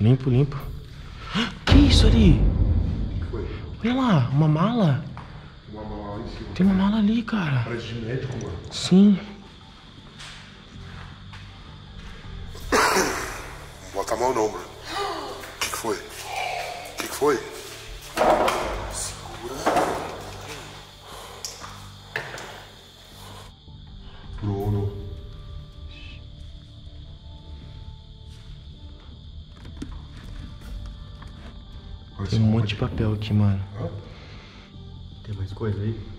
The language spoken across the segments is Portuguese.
Limpo, limpo. Que isso ali? que foi? Olha lá, uma mala. Uma mala lá em cima. Tem uma mala ali, cara. Parece de médico, mano. Sim. Não bota a mão não, mano. O que, que foi? O que, que foi? Tem um monte de papel aqui, mano. Tem mais coisa aí?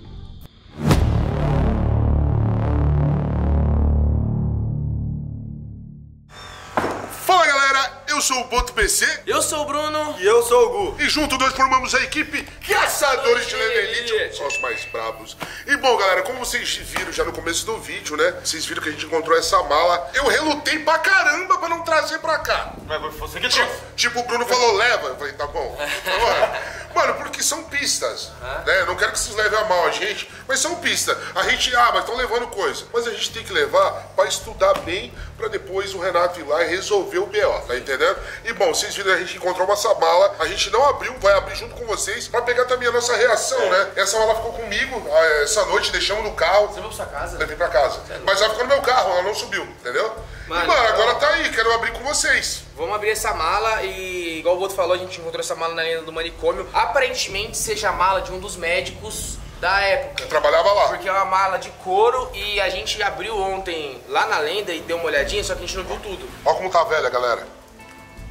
Sou o Boto PC Eu sou o Bruno. E eu sou o Gu. e junto nós formamos a equipe Caçadores de Level Elite, são os mais bravos. E bom galera, como vocês viram já no começo do vídeo, né? Vocês viram que a gente encontrou essa mala. Eu relutei pra caramba pra não trazer pra cá. Mas foi você que Tipo, tipo, o Bruno falou, leva. Eu falei, tá bom. Bora. Mano, porque são pistas. Né? Eu não quero que vocês levem a mal a gente, mas são pistas. A gente, ah, mas estão levando coisa. Mas a gente tem que levar pra estudar bem, pra depois o Renato ir lá e resolver o BO, tá entendendo? E bom, vocês viram, a gente encontrou essa mala, a gente não abriu, vai abrir junto com vocês, pra pegar também a nossa reação, né? Essa mala ficou comigo ah, essa noite, deixamos no carro. Você vai pra sua casa? Levei pra casa. Mas ela ficou no meu carro, ela não subiu, entendeu? Mano, e, mano, agora tá aí, quero abrir com vocês. Vamos abrir essa mala e, igual o outro falou, a gente encontrou essa mala na linha do manicômio. Aparentemente seja a mala de um dos médicos da época. Trabalhava lá. Porque é uma mala de couro e a gente abriu ontem lá na lenda e deu uma olhadinha, só que a gente não viu tudo. Olha como tá velha, galera.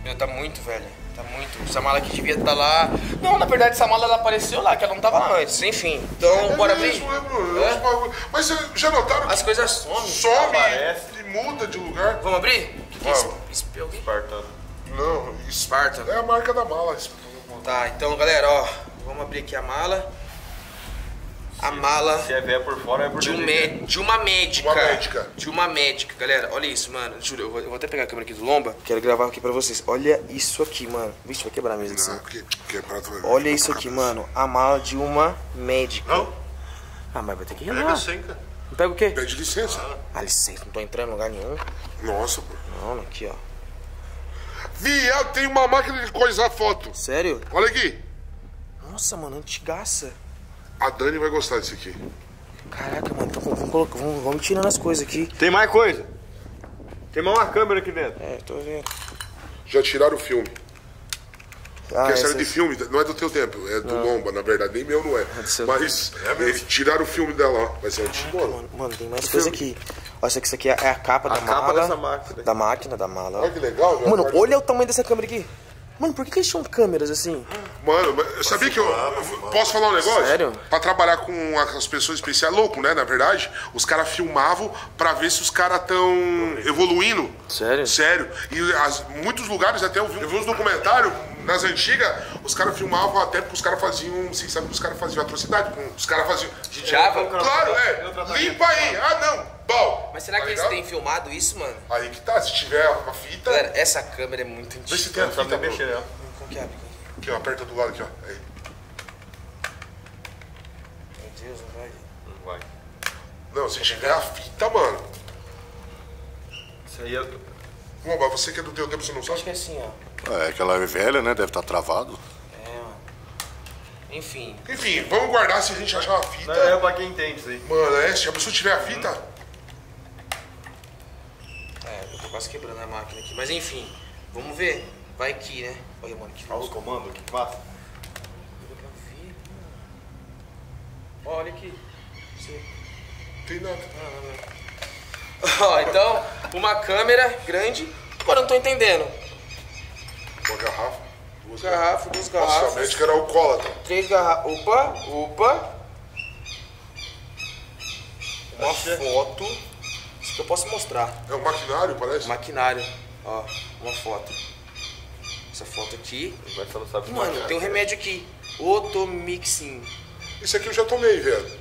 Meu, tá muito velha. Tá muito. Essa mala aqui devia estar lá. Não, na verdade, essa mala ela apareceu lá, que ela não tava lá antes. Enfim. Então, bora É né, Bruno? É? Bagulho- Mas vocês já notaram As que coisas somem. some e muda de lugar? Vamos abrir? O que, que é isso? Vamos. Espartano. Não, Esparta. é a marca da mala. Tá, então galera, ó, vamos abrir aqui a mala. A mala Se é véia por fora, é por de, um de uma médica. Uma médica. De uma médica, galera. Olha isso, mano. Juro, eu vou, eu vou até pegar a câmera aqui do Lomba. Quero gravar aqui pra vocês. Olha isso aqui, mano. Vixe, vai quebrar a mesa assim. Não, porque, porque é pra tu- Olha isso aqui, mano. A mala de uma médica. Não, Ah, mas vai ter que pega relar. sem, cara. Pega o quê? Pede licença. Ah, licença, não tô entrando em lugar nenhum. Nossa, pô. Não, aqui, ó. Viado, tem uma máquina de coisar foto. Sério? Olha aqui. Nossa, mano, antigaça. A Dani vai gostar disso aqui. Caraca, mano, vamos, colocar, vamos, vamos tirando as coisas aqui. Tem mais coisa? Tem mais uma câmera aqui dentro. É, tô vendo. Já tiraram o filme. Ah, Porque a série essas- de filme não é do teu tempo, é do Lomba, na verdade, nem meu não é. seu Mas eles tiraram o filme dela, ó. Vai ser antigo. Mano, mano, tem mais coisa aqui. Olha, isso aqui, isso aqui é a capa da capa mala. dessa máquina. Da máquina, da mala. Olha que legal, velho. Mano, olha o tamanho dessa câmera aqui. Mano, por que, que eles tinham câmeras assim? Mano, eu sabia que eu. Posso falar um negócio? Sério? Pra trabalhar com as pessoas especiais, louco, né? Na verdade, os caras filmavam pra ver se os caras tão evoluindo. Sério? Sério. E as- muitos lugares, até eu vi, eu vi uns documentários, nas antigas, os caras filmavam até porque os caras faziam. Vocês sabem que os caras faziam atrocidade. com- Os caras faziam. Gente, Java? Claro, é. Limpa aí. Ah, não. Bom. Mas será Tá que eles têm filmado isso, mano? Aí que tá, se tiver uma fita. Galera, essa câmera é muito Vê se antiga. tem a fita, nem mexer. Como que abre? Aqui, ó, aperta do lado aqui, ó. Aí. Meu Deus, não vai. Não vai. Não, se tiver a fita, mano. Isso aí é... Bom, mas você que é do teu tempo, você não Acho sabe? que é assim, ó. É que ela é velha, né? Deve estar travado. É, mano. Enfim. Enfim, vamos guardar se a gente achar a fita. Não é pra quem entende isso aí. Mano, é, se a pessoa tiver a fita. É, eu tô quase quebrando a máquina aqui. Mas enfim, vamos ver. Vai que, né? Olha, mano, que Olha os comandos, que mano. Olha aqui. Você- Tem nada. Ó, então, uma câmera grande. Agora eu não tô entendendo. Uma garrafa. Duas Garrafa, duas Nossa, garrafas. médica era alcoólatra. Três garrafas. Opa, opa. Uma Achei. foto. Isso que eu posso mostrar. É um maquinário, parece. Maquinário. Ó, uma foto. Essa foto aqui. Mas você não sabe Mano, tem um remédio aqui. Otomixin. Isso aqui eu já tomei, velho.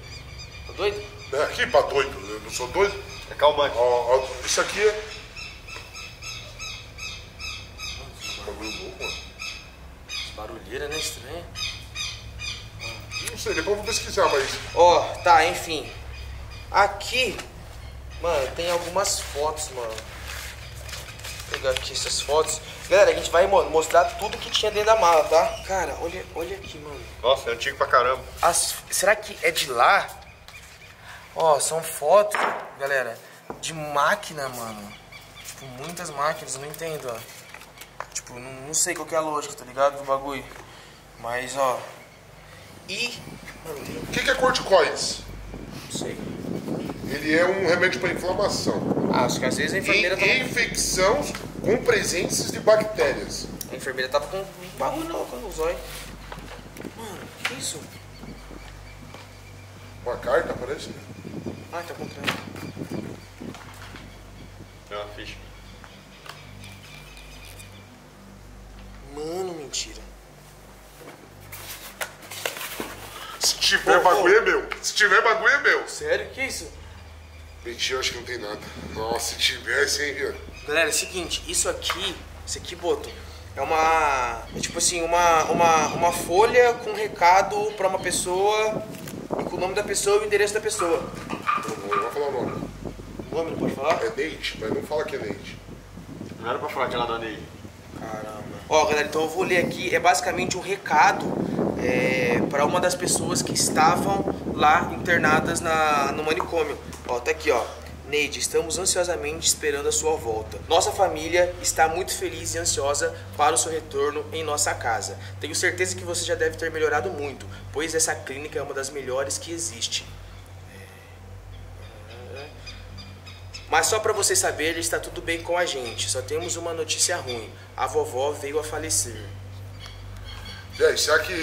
Tá doido? É Aqui, pra doido. Eu não sou doido. É calmante. Ó, ó, isso aqui é. Bagulho louco, mano. Barulheira, né? Estranha. Não sei, depois eu vou pesquisar, mas. Ó, tá, enfim. Aqui, mano, tem algumas fotos, mano. Vou pegar aqui essas fotos. Galera, a gente vai mo- mostrar tudo que tinha dentro da mala, tá? Cara, olha, olha aqui, mano. Nossa, é antigo pra caramba. As- será que é de lá? Ó, são fotos, galera, de máquina, mano. Tipo, muitas máquinas, não entendo, ó. Tipo, não, não sei qual que é a lógica, tá ligado? Do bagulho. Mas, ó. E. O que, que é corticoides? Não sei. Ele é um remédio para inflamação. Ah, acho que às vezes a enfermeira E tava. infecção com presenças de bactérias. A enfermeira tava com um bagulho não, com o zóio. Mano, que isso? Uma carta, parece. Ai, tá contrário. Tem uma ficha. Mano, mentira. Se tiver ô. bagulho é meu. Se tiver bagulho é meu. Sério? Que isso? Mentira, eu acho que não tem nada. Nossa, se tivesse, hein, viu? Galera, é o seguinte, isso aqui, isso aqui, Boto, é uma. É tipo assim, uma, uma, uma folha com recado pra uma pessoa e com o nome da pessoa e o endereço da pessoa. Não vou falar o nome. O nome não pode falar? É Neide, mas não fala que é Neide. Não era pra falar que ela da Ney. Caramba. Ó, galera, então eu vou ler aqui. É basicamente um recado é, para uma das pessoas que estavam lá internadas na, no manicômio. Ó, tá aqui, ó. Neide, estamos ansiosamente esperando a sua volta. Nossa família está muito feliz e ansiosa para o seu retorno em nossa casa. Tenho certeza que você já deve ter melhorado muito, pois essa clínica é uma das melhores que existe. Mas só pra você saber, está tudo bem com a gente. Só temos uma notícia ruim. A vovó veio a falecer. E aí, será que.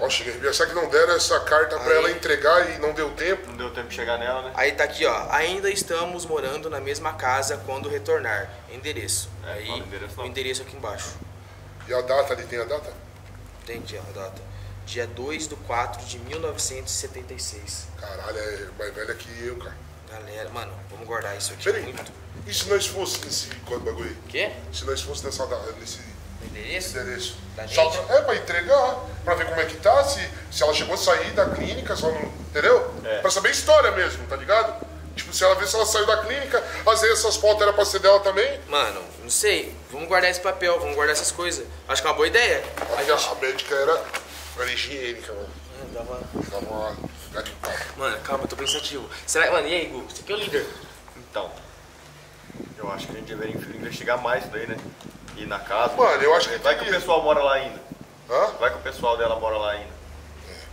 Ó, cheguei a arrepiar. Será que não deram essa carta pra Aí. ela entregar e não deu tempo? Não deu tempo de chegar nela, né? Aí tá aqui, ó. Ainda estamos morando na mesma casa quando retornar. Endereço. É, Aí fala o endereço não. o endereço aqui embaixo. E a data ali tem a data? Tem aqui, ó, a data. Dia 2 do 4 de 1976. Caralho, é mais velha que eu, cara. Galera, mano, vamos guardar isso aqui Peraí. muito. E se nós fosse nesse qual bagulho aí? Quê? Se nós fosse nessa data, nesse Endereço? endereço? Da Só pra, é, pra entregar, pra ver como é que tá, se, se ela chegou a sair da clínica, só não. Entendeu? É. Pra saber a história mesmo, tá ligado? Tipo, se ela vê se ela saiu da clínica, às vezes essas fotos eram pra ser dela também. Mano, não sei. Vamos guardar esse papel, vamos guardar essas coisas. Acho que é uma boa ideia. A gente... a médica era, era higiênica, mano. Ah, dava- Dava uma. Mano, calma, eu tô pensativo. Será Mano, e aí, Gu? Você que é o líder. Então. Eu acho que a gente deveria investigar mais isso daí, né? Ir na casa. Mano, eu acho que Vai que o pessoal mora lá ainda. Hã? Vai que o pessoal dela mora lá ainda.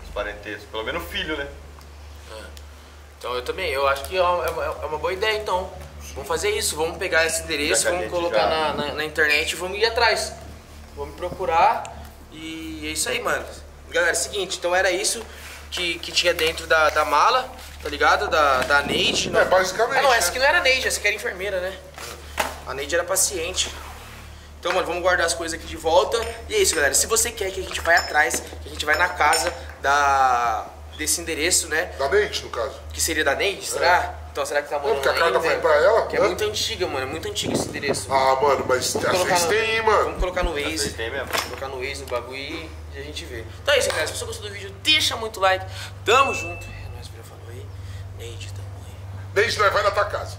Os parentescos. Pelo menos o filho, né? Então eu também, eu acho que é uma, é uma- é boa ideia, então. Vamos fazer isso, vamos pegar esse endereço, vamos colocar já- na, na, na internet e vamos ir atrás. Vamos procurar e é isso aí, mano. Galera, é o seguinte, então era isso que, que tinha dentro da, da mala, tá ligado? Da, da Neide. É, basicamente, Ah, não, né? essa aqui não era Neide, essa aqui era enfermeira, né? A Neide era paciente. Então, mano, vamos guardar as coisas aqui de volta. E é isso, galera. Se você quer que a gente vai atrás, que a gente vai na casa da, desse endereço, né? Da Neide, no caso. Que seria da Neide, será? Então será que tá morando porque a carta foi pra ela, Que é né? muito antiga, mano. É muito antigo esse endereço. Ah, mano, mas Vamos às vezes no- tem, hein, mano. Vamos colocar no Às Waze. vezes tem mesmo. Vamos colocar no Waze, no bagulho e a gente vê. Então é isso, galera. Se você gostou do vídeo, deixa muito like. Tamo junto. É, nós já falou aí. Neide, tamo aí. Neide, nós vai na tua casa.